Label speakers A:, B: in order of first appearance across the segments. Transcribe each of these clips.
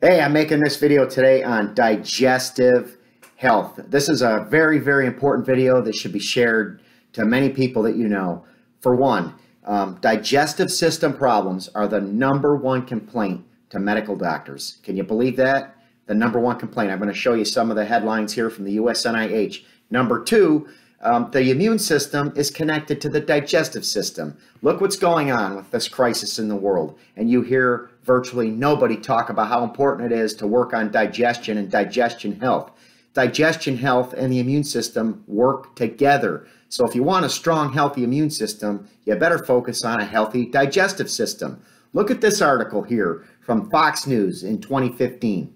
A: Hey, I'm making this video today on digestive health. This is a very, very important video that should be shared to many people that you know. For one, um, digestive system problems are the number one complaint to medical doctors. Can you believe that? The number one complaint. I'm going to show you some of the headlines here from the USNIH. Number two, um, the immune system is connected to the digestive system. Look what's going on with this crisis in the world. And you hear virtually nobody talk about how important it is to work on digestion and digestion health. Digestion health and the immune system work together. So if you want a strong, healthy immune system, you better focus on a healthy digestive system. Look at this article here from Fox News in 2015.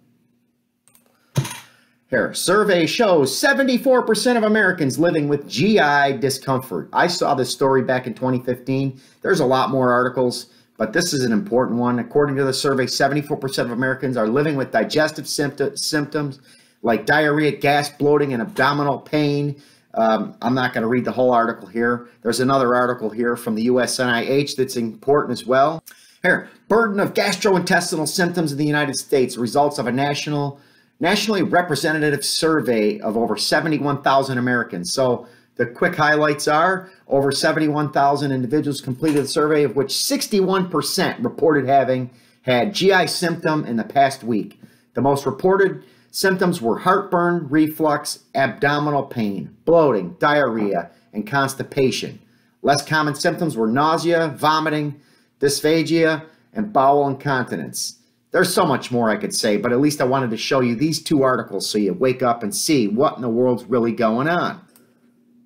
A: Here, survey shows 74% of Americans living with GI discomfort. I saw this story back in 2015. There's a lot more articles, but this is an important one. According to the survey, 74% of Americans are living with digestive symptoms like diarrhea, gas, bloating, and abdominal pain. Um, I'm not going to read the whole article here. There's another article here from the USNIH that's important as well. Here, burden of gastrointestinal symptoms in the United States, results of a national nationally representative survey of over 71,000 Americans. So the quick highlights are over 71,000 individuals completed the survey, of which 61% reported having had GI symptom in the past week. The most reported symptoms were heartburn, reflux, abdominal pain, bloating, diarrhea, and constipation. Less common symptoms were nausea, vomiting, dysphagia, and bowel incontinence. There's so much more I could say, but at least I wanted to show you these two articles so you wake up and see what in the world's really going on.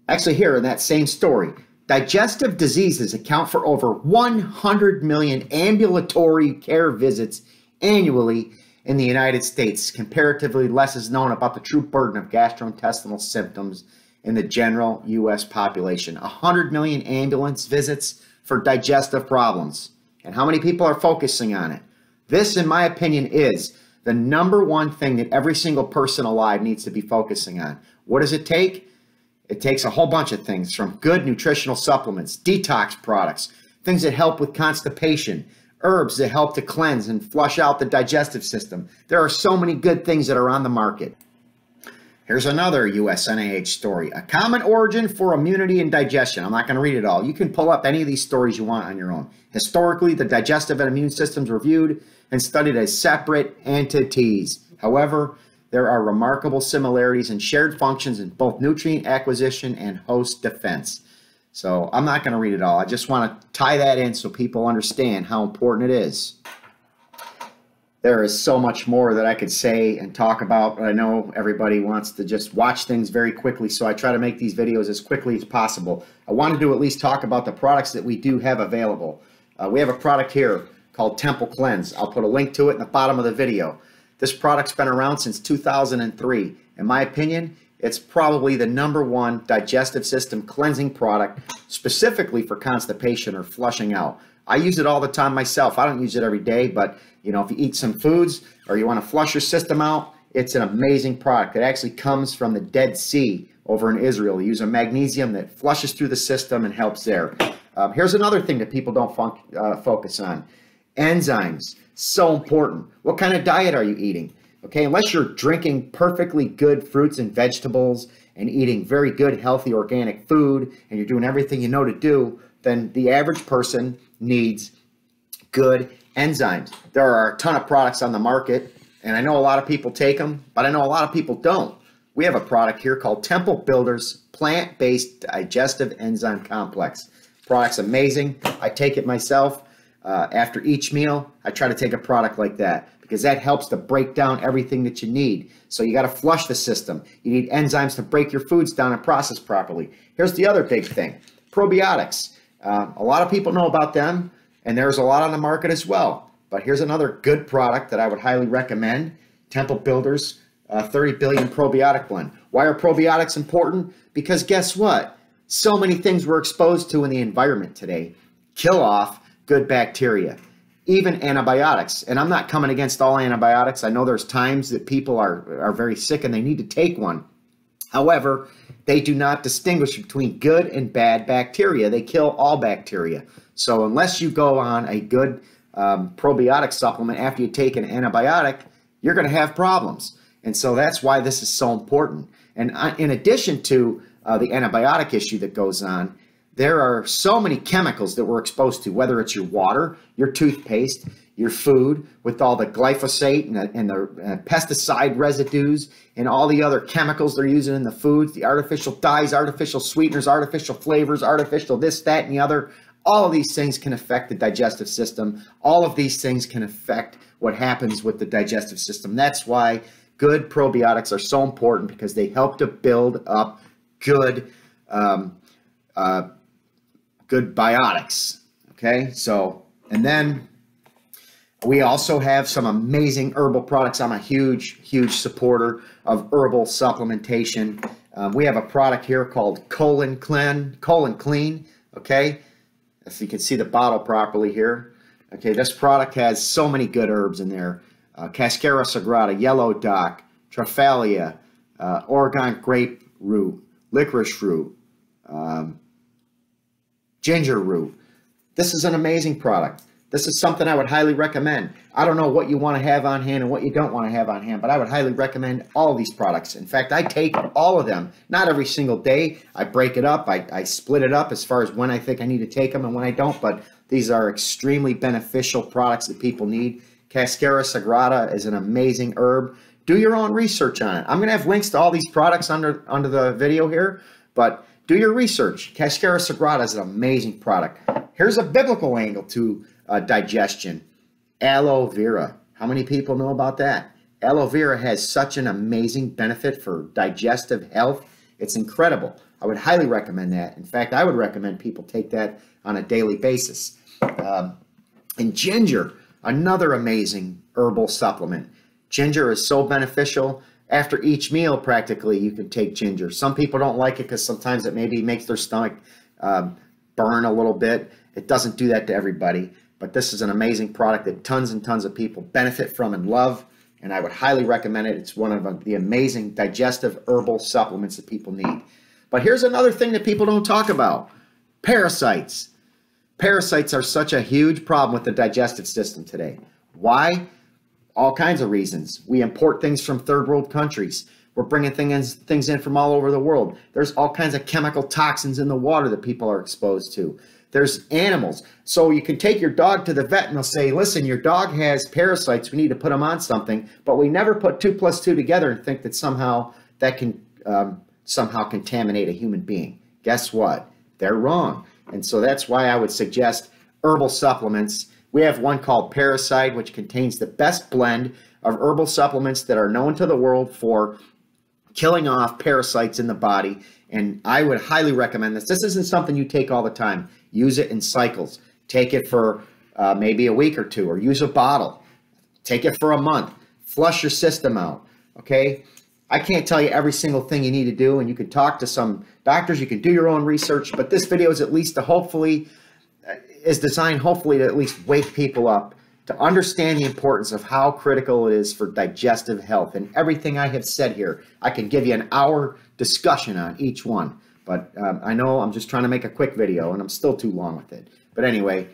A: Actually, here in that same story, digestive diseases account for over 100 million ambulatory care visits annually in the United States. Comparatively less is known about the true burden of gastrointestinal symptoms in the general U.S. population. 100 million ambulance visits for digestive problems. And how many people are focusing on it? This, in my opinion, is the number one thing that every single person alive needs to be focusing on. What does it take? It takes a whole bunch of things from good nutritional supplements, detox products, things that help with constipation, herbs that help to cleanse and flush out the digestive system. There are so many good things that are on the market. Here's another USNIH story. A common origin for immunity and digestion. I'm not going to read it all. You can pull up any of these stories you want on your own. Historically, the digestive and immune systems were viewed and studied as separate entities. However, there are remarkable similarities and shared functions in both nutrient acquisition and host defense. So I'm not going to read it all. I just want to tie that in so people understand how important it is there is so much more that I could say and talk about. But I know everybody wants to just watch things very quickly, so I try to make these videos as quickly as possible. I wanted to at least talk about the products that we do have available. Uh, we have a product here called Temple Cleanse. I'll put a link to it in the bottom of the video. This product's been around since 2003. In my opinion, it's probably the number one digestive system cleansing product specifically for constipation or flushing out. I use it all the time myself. I don't use it every day, but you know, if you eat some foods or you want to flush your system out, it's an amazing product. It actually comes from the Dead Sea over in Israel. They use a magnesium that flushes through the system and helps there. Um, here's another thing that people don't uh, focus on. Enzymes, so important. What kind of diet are you eating? Okay, unless you're drinking perfectly good fruits and vegetables and eating very good, healthy, organic food, and you're doing everything you know to do, then the average person needs good enzymes. There are a ton of products on the market, and I know a lot of people take them, but I know a lot of people don't. We have a product here called Temple Builders Plant Based Digestive Enzyme Complex. Product's amazing. I take it myself. Uh, after each meal, I try to take a product like that because that helps to break down everything that you need. So you got to flush the system. You need enzymes to break your foods down and process properly. Here's the other big thing probiotics. Uh, a lot of people know about them, and there's a lot on the market as well. But here's another good product that I would highly recommend Temple Builders uh, 30 billion probiotic blend. Why are probiotics important? Because guess what? So many things we're exposed to in the environment today kill off good bacteria, even antibiotics. And I'm not coming against all antibiotics. I know there's times that people are, are very sick and they need to take one. However, they do not distinguish between good and bad bacteria. They kill all bacteria. So unless you go on a good um, probiotic supplement after you take an antibiotic, you're going to have problems. And so that's why this is so important. And in addition to uh, the antibiotic issue that goes on, there are so many chemicals that we're exposed to, whether it's your water, your toothpaste, your food, with all the glyphosate and the, and the uh, pesticide residues and all the other chemicals they're using in the foods, the artificial dyes, artificial sweeteners, artificial flavors, artificial this, that, and the other. All of these things can affect the digestive system. All of these things can affect what happens with the digestive system. That's why good probiotics are so important because they help to build up good um, uh, good biotics. Okay, so and then we also have some amazing herbal products. I'm a huge, huge supporter of herbal supplementation. Um, we have a product here called Colon Clean. Colon Clean. Okay, if you can see the bottle properly here. Okay, this product has so many good herbs in there. Uh, Cascara sagrada, yellow dock, Triphala, uh, Oregon grape root, licorice root, um, ginger root. This is an amazing product. This is something I would highly recommend. I don't know what you want to have on hand and what you don't want to have on hand, but I would highly recommend all these products. In fact, I take all of them, not every single day. I break it up, I, I split it up as far as when I think I need to take them and when I don't, but these are extremely beneficial products that people need. Cascara sagrada is an amazing herb. Do your own research on it. I'm going to have links to all these products under, under the video here, but do your research. Cascara sagrada is an amazing product. Here's a biblical angle to uh, digestion. Aloe vera. How many people know about that? Aloe vera has such an amazing benefit for digestive health. It's incredible. I would highly recommend that. In fact, I would recommend people take that on a daily basis. Um, and ginger, another amazing herbal supplement. Ginger is so beneficial after each meal practically you can take ginger. Some people don't like it because sometimes it maybe makes their stomach um, burn a little bit. It doesn't do that to everybody but this is an amazing product that tons and tons of people benefit from and love and i would highly recommend it. It's one of the amazing digestive herbal supplements that people need. But here's another thing that people don't talk about. Parasites. Parasites are such a huge problem with the digestive system today. Why all kinds of reasons. We import things from third world countries. We're bringing things things in from all over the world. There's all kinds of chemical toxins in the water that people are exposed to. There's animals. So you can take your dog to the vet and they'll say, listen, your dog has parasites. We need to put them on something. But we never put two plus two together and think that somehow that can um, somehow contaminate a human being. Guess what? They're wrong. And so that's why I would suggest herbal supplements we have one called Paracide, which contains the best blend of herbal supplements that are known to the world for killing off parasites in the body. And I would highly recommend this. This isn't something you take all the time. Use it in cycles. Take it for uh, maybe a week or two, or use a bottle. Take it for a month. Flush your system out. Okay. I can't tell you every single thing you need to do, and you can talk to some doctors. You can do your own research, but this video is at least to hopefully is designed hopefully to at least wake people up to understand the importance of how critical it is for digestive health. And everything I have said here, I can give you an hour discussion on each one. But um, I know I'm just trying to make a quick video and I'm still too long with it. But anyway,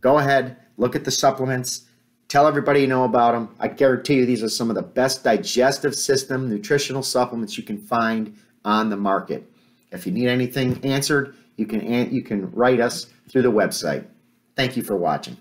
A: go ahead, look at the supplements, tell everybody you know about them. I guarantee you these are some of the best digestive system nutritional supplements you can find on the market. If you need anything answered, you can you can write us through the website. Thank you for watching.